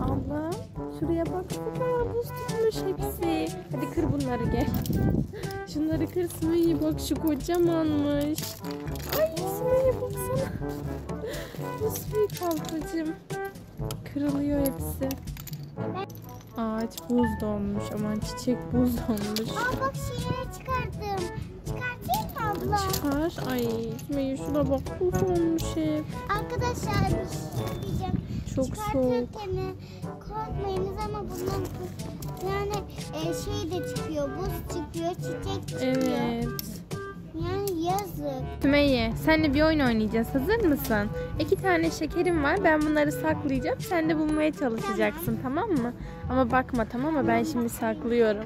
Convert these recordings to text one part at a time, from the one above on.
Abla şuraya baksana buz tutmuş hepsi. Hadi kır bunları gel. Şunları kır Sümeyye bak şu kocamanmış. Ay Sümeyye baksana. Nasıl büyük ablacığım. Kırılıyor hepsi. Ağaç buz donmuş aman çiçek buz donmuş. Aa bak şeyleri çıkardım. Çıkartayım mı abla? Çıkar. Ay Sümeyye şuna bak buz olmuş hep. Arkadaşlar bir şey diyeceğim. Çok soğuk. Korkmayınız ama bundan yani e, şey de çıkıyor. Buz çıkıyor, çiçek çıkıyor. Evet. Yani yazık. Sümeyye, senle bir oyun oynayacağız. Hazır mısın? İki tane şekerim var. Ben bunları saklayacağım. Sen de bulmaya çalışacaksın, tamam mı? Ama bakma tamam mı? Ben şimdi saklıyorum.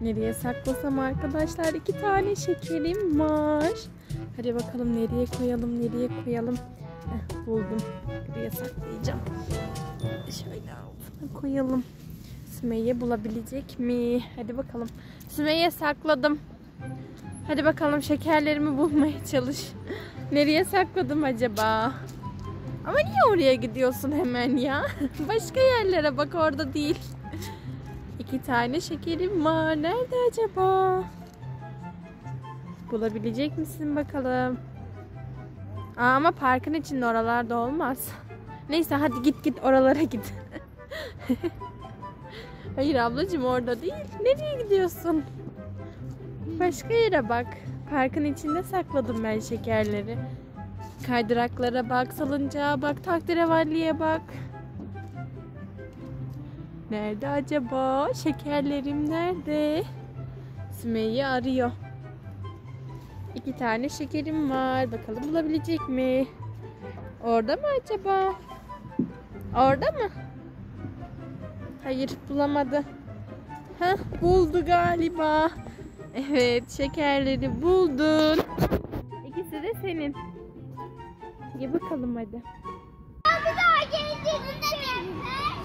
Nereye saklasam arkadaşlar? iki tane şekerim var. Hadi bakalım nereye koyalım, nereye koyalım. Heh, buldum. Buraya saklayacağım. Şöyle altına koyalım. Sümeyye bulabilecek mi? Hadi bakalım. Sümeyye sakladım. Hadi bakalım şekerlerimi bulmaya çalış. Nereye sakladım acaba? Ama niye oraya gidiyorsun hemen ya? Başka yerlere bak orada değil. İki tane şekerim var. Nerede acaba? Bulabilecek misin bakalım? Aa, ama parkın içinde oralarda olmaz. Neyse hadi git git oralara git. Hayır ablacığım orada değil. Nereye gidiyorsun? Başka yere bak. Parkın içinde sakladım ben şekerleri. Kaydıraklara bak, salıncağa bak, takdirevalliye bak. Nerede acaba? Şekerlerim nerede? Sümeyye arıyor. İki tane şekerim var. Bakalım bulabilecek mi? Orada mı acaba? Orada mı? Hayır bulamadı. Heh, buldu galiba. Evet şekerleri buldun. İkisi de senin. Ye bakalım hadi. Bir daha geleceğim.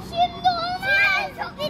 Şimdi olmaz. Çok